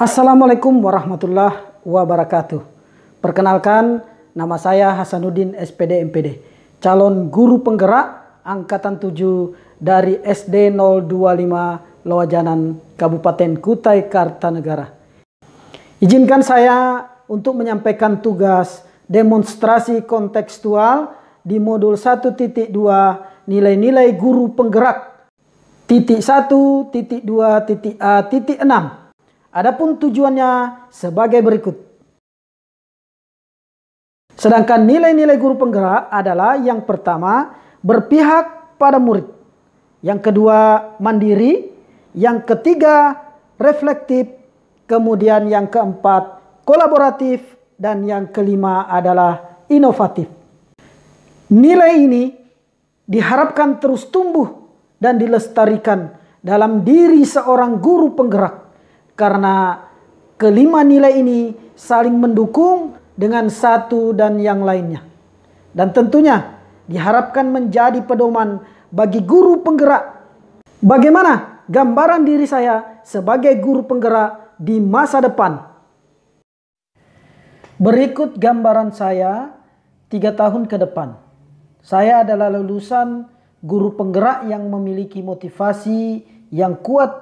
Assalamualaikum warahmatullahi wabarakatuh. Perkenalkan, nama saya Hasanuddin SPD MPD, calon guru penggerak angkatan 7 dari SD 025 Lowajanan, Kabupaten Kutai Kartanegara. Izinkan saya untuk menyampaikan tugas demonstrasi kontekstual di modul 1.2 nilai-nilai guru penggerak titik 1, titik 2, titik A, titik 6 Adapun tujuannya sebagai berikut. Sedangkan nilai-nilai guru penggerak adalah yang pertama berpihak pada murid, yang kedua mandiri, yang ketiga reflektif, kemudian yang keempat kolaboratif, dan yang kelima adalah inovatif. Nilai ini diharapkan terus tumbuh dan dilestarikan dalam diri seorang guru penggerak karena kelima nilai ini saling mendukung dengan satu dan yang lainnya. Dan tentunya diharapkan menjadi pedoman bagi guru penggerak. Bagaimana gambaran diri saya sebagai guru penggerak di masa depan? Berikut gambaran saya tiga tahun ke depan. Saya adalah lulusan guru penggerak yang memiliki motivasi yang kuat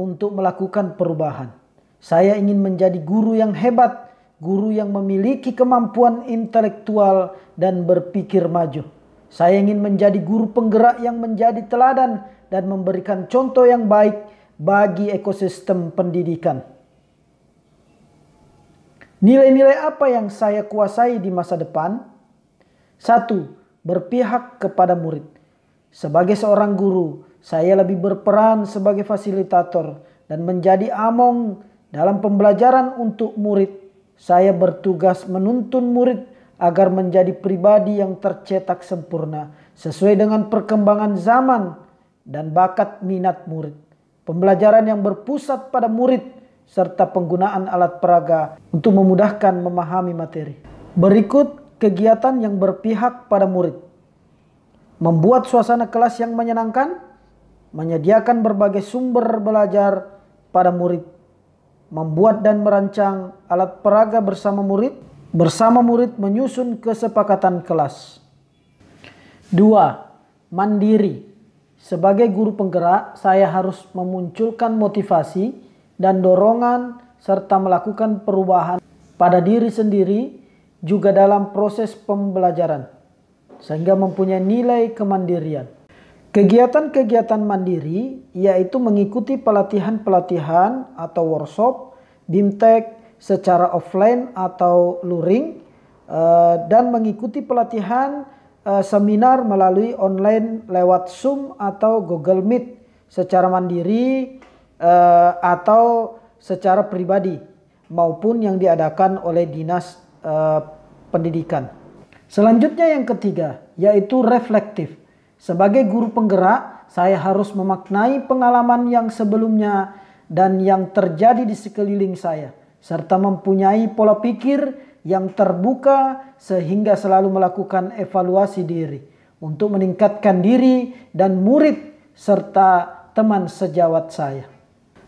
untuk melakukan perubahan. Saya ingin menjadi guru yang hebat, guru yang memiliki kemampuan intelektual dan berpikir maju. Saya ingin menjadi guru penggerak yang menjadi teladan dan memberikan contoh yang baik bagi ekosistem pendidikan. Nilai-nilai apa yang saya kuasai di masa depan? Satu, berpihak kepada murid. Sebagai seorang guru, saya lebih berperan sebagai fasilitator dan menjadi among dalam pembelajaran untuk murid. Saya bertugas menuntun murid agar menjadi pribadi yang tercetak sempurna sesuai dengan perkembangan zaman dan bakat minat murid. Pembelajaran yang berpusat pada murid serta penggunaan alat peraga untuk memudahkan memahami materi. Berikut kegiatan yang berpihak pada murid. Membuat suasana kelas yang menyenangkan, menyediakan berbagai sumber belajar pada murid, membuat dan merancang alat peraga bersama murid, bersama murid menyusun kesepakatan kelas. Dua, mandiri. Sebagai guru penggerak, saya harus memunculkan motivasi dan dorongan serta melakukan perubahan pada diri sendiri juga dalam proses pembelajaran sehingga mempunyai nilai kemandirian. Kegiatan-kegiatan mandiri yaitu mengikuti pelatihan-pelatihan atau workshop, bimtek secara offline atau luring eh, dan mengikuti pelatihan eh, seminar melalui online lewat Zoom atau Google Meet secara mandiri eh, atau secara pribadi maupun yang diadakan oleh dinas pendidikan. Selanjutnya yang ketiga yaitu reflektif. Sebagai guru penggerak, saya harus memaknai pengalaman yang sebelumnya dan yang terjadi di sekeliling saya, serta mempunyai pola pikir yang terbuka sehingga selalu melakukan evaluasi diri untuk meningkatkan diri dan murid serta teman sejawat saya.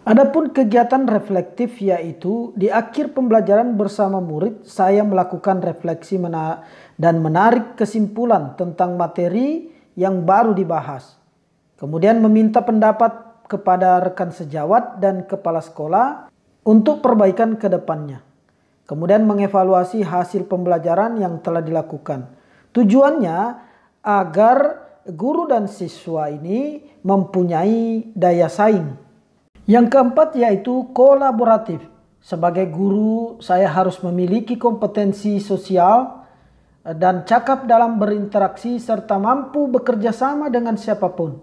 Adapun kegiatan reflektif yaitu di akhir pembelajaran bersama murid saya melakukan refleksi dan menarik kesimpulan tentang materi yang baru dibahas. Kemudian meminta pendapat kepada rekan sejawat dan kepala sekolah untuk perbaikan ke depannya. Kemudian mengevaluasi hasil pembelajaran yang telah dilakukan. Tujuannya agar guru dan siswa ini mempunyai daya saing. Yang keempat yaitu kolaboratif. Sebagai guru, saya harus memiliki kompetensi sosial dan cakap dalam berinteraksi serta mampu bekerja sama dengan siapa pun,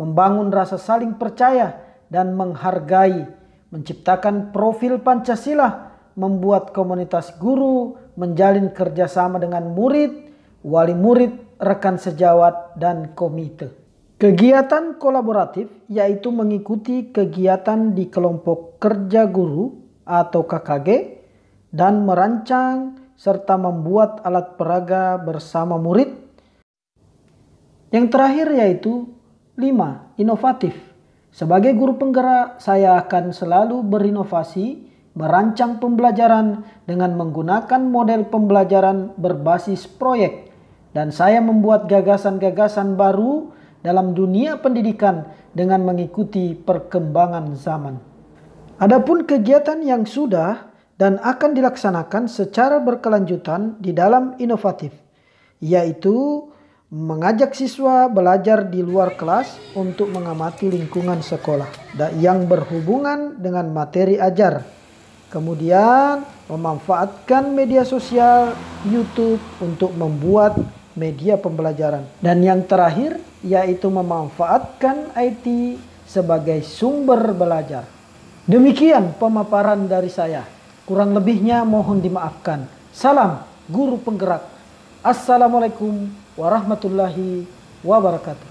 membangun rasa saling percaya dan menghargai, menciptakan profil Pancasila, membuat komunitas guru, menjalin kerjasama dengan murid, wali murid, rekan sejawat, dan komite. Kegiatan kolaboratif yaitu mengikuti kegiatan di kelompok kerja guru atau KKG dan merancang serta membuat alat peraga bersama murid. Yang terakhir yaitu lima Inovatif. Sebagai guru penggerak, saya akan selalu berinovasi merancang pembelajaran dengan menggunakan model pembelajaran berbasis proyek dan saya membuat gagasan-gagasan baru dalam dunia pendidikan dengan mengikuti perkembangan zaman. Adapun kegiatan yang sudah dan akan dilaksanakan secara berkelanjutan di dalam inovatif, yaitu mengajak siswa belajar di luar kelas untuk mengamati lingkungan sekolah yang berhubungan dengan materi ajar. Kemudian memanfaatkan media sosial YouTube untuk membuat media pembelajaran. Dan yang terakhir yaitu memanfaatkan IT sebagai sumber belajar. Demikian pemaparan dari saya. Kurang lebihnya mohon dimaafkan. Salam guru penggerak. Assalamualaikum warahmatullahi wabarakatuh.